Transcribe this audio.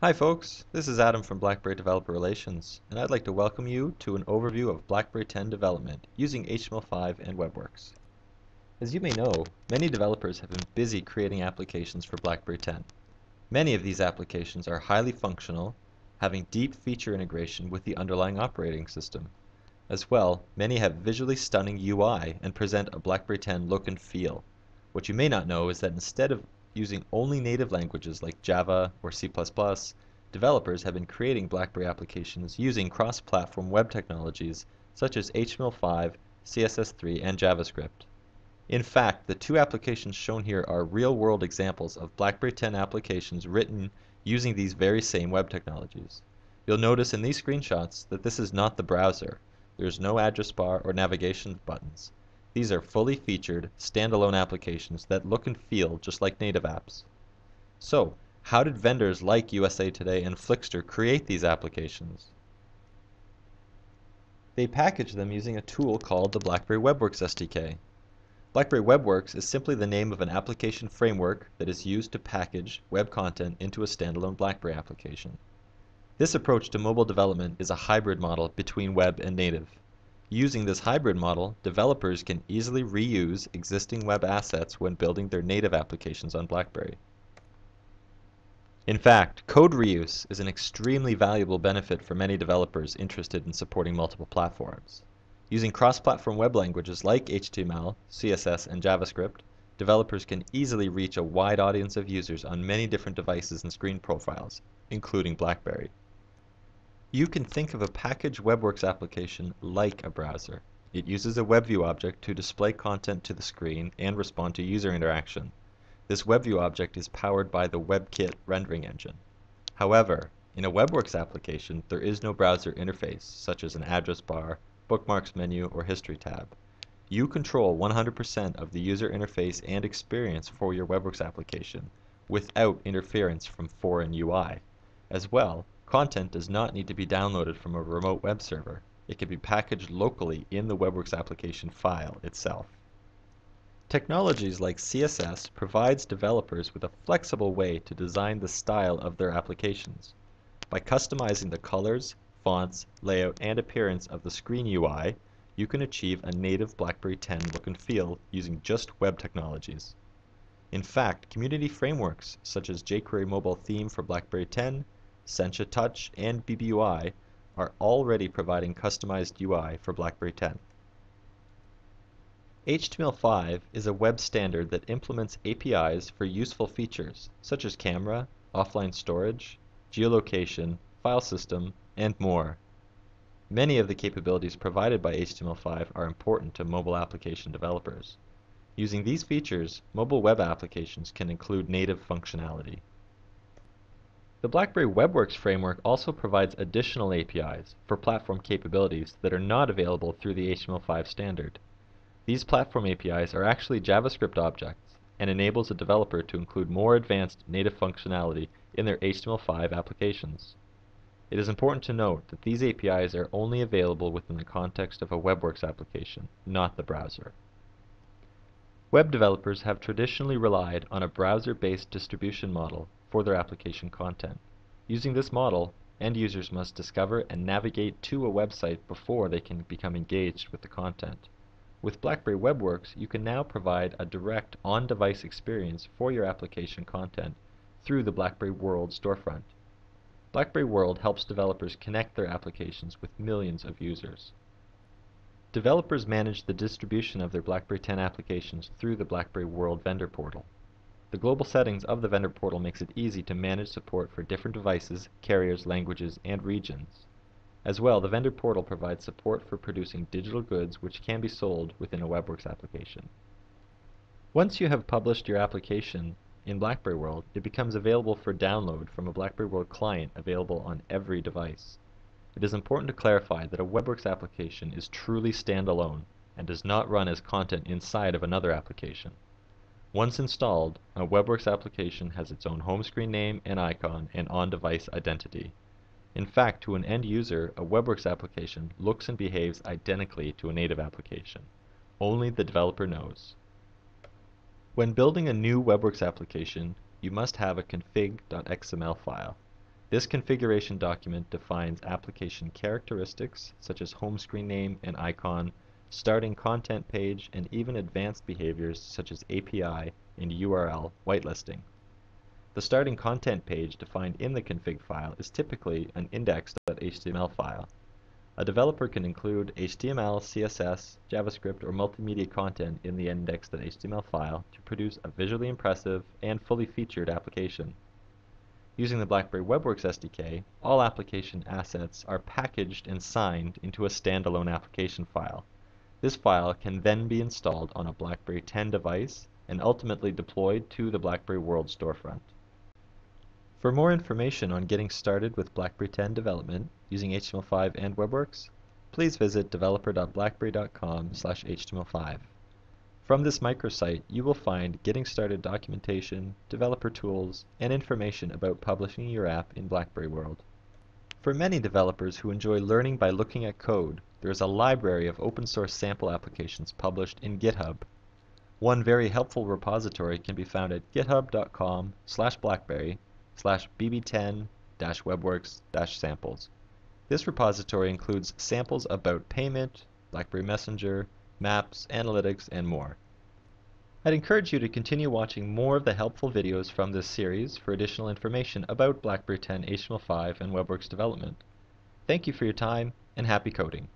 Hi folks, this is Adam from BlackBerry Developer Relations, and I'd like to welcome you to an overview of BlackBerry 10 development using HTML5 and WebWorks. As you may know, many developers have been busy creating applications for BlackBerry 10. Many of these applications are highly functional, having deep feature integration with the underlying operating system. As well, many have visually stunning UI and present a BlackBerry 10 look and feel. What you may not know is that instead of using only native languages like Java or C++, developers have been creating BlackBerry applications using cross-platform web technologies such as HTML5, CSS3, and JavaScript. In fact, the two applications shown here are real-world examples of BlackBerry 10 applications written using these very same web technologies. You'll notice in these screenshots that this is not the browser. There's no address bar or navigation buttons. These are fully featured, standalone applications that look and feel just like native apps. So, how did vendors like USA Today and Flixster create these applications? They package them using a tool called the BlackBerry WebWorks SDK. BlackBerry WebWorks is simply the name of an application framework that is used to package web content into a standalone BlackBerry application. This approach to mobile development is a hybrid model between web and native. Using this hybrid model, developers can easily reuse existing web assets when building their native applications on BlackBerry. In fact, code reuse is an extremely valuable benefit for many developers interested in supporting multiple platforms. Using cross-platform web languages like HTML, CSS, and JavaScript, developers can easily reach a wide audience of users on many different devices and screen profiles, including BlackBerry. You can think of a package WebWorks application like a browser. It uses a WebView object to display content to the screen and respond to user interaction. This WebView object is powered by the WebKit rendering engine. However, in a WebWorks application, there is no browser interface, such as an address bar, bookmarks menu, or history tab. You control 100% of the user interface and experience for your WebWorks application without interference from foreign UI. As well, Content does not need to be downloaded from a remote web server. It can be packaged locally in the WebWorks application file itself. Technologies like CSS provides developers with a flexible way to design the style of their applications. By customizing the colors, fonts, layout, and appearance of the screen UI, you can achieve a native BlackBerry 10 look and feel using just web technologies. In fact, community frameworks such as jQuery Mobile Theme for BlackBerry 10 Sencha Touch, and BBUI are already providing customized UI for BlackBerry 10. HTML5 is a web standard that implements APIs for useful features such as camera, offline storage, geolocation, file system, and more. Many of the capabilities provided by HTML5 are important to mobile application developers. Using these features, mobile web applications can include native functionality. The BlackBerry WebWorks framework also provides additional APIs for platform capabilities that are not available through the HTML5 standard. These platform APIs are actually JavaScript objects and enables a developer to include more advanced native functionality in their HTML5 applications. It is important to note that these APIs are only available within the context of a WebWorks application, not the browser. Web developers have traditionally relied on a browser-based distribution model for their application content. Using this model, end users must discover and navigate to a website before they can become engaged with the content. With BlackBerry WebWorks, you can now provide a direct on-device experience for your application content through the BlackBerry World storefront. BlackBerry World helps developers connect their applications with millions of users. Developers manage the distribution of their BlackBerry 10 applications through the BlackBerry World vendor portal. The global settings of the vendor portal makes it easy to manage support for different devices, carriers, languages, and regions. As well, the vendor portal provides support for producing digital goods which can be sold within a WebWorks application. Once you have published your application in BlackBerry World, it becomes available for download from a BlackBerry World client available on every device. It is important to clarify that a WebWorks application is truly standalone and does not run as content inside of another application. Once installed, a WebWorks application has its own home screen name and icon and on-device identity. In fact, to an end user, a WebWorks application looks and behaves identically to a native application. Only the developer knows. When building a new WebWorks application, you must have a config.xml file. This configuration document defines application characteristics such as home screen name and icon, starting content page, and even advanced behaviors such as API and URL whitelisting. The starting content page defined in the config file is typically an index.html file. A developer can include HTML, CSS, JavaScript, or multimedia content in the index.html file to produce a visually impressive and fully featured application. Using the BlackBerry WebWorks SDK, all application assets are packaged and signed into a standalone application file. This file can then be installed on a BlackBerry 10 device and ultimately deployed to the BlackBerry World storefront. For more information on getting started with BlackBerry 10 development using HTML5 and WebWorks, please visit developer.blackberry.com/html5. From this microsite, you will find getting started documentation, developer tools, and information about publishing your app in BlackBerry World. For many developers who enjoy learning by looking at code, there is a library of open source sample applications published in GitHub. One very helpful repository can be found at github.com slash blackberry slash bb10-webworks-samples. This repository includes samples about payment, BlackBerry Messenger, maps, analytics, and more. I'd encourage you to continue watching more of the helpful videos from this series for additional information about BlackBerry 10 HTML5 and WebWorks development. Thank you for your time and happy coding.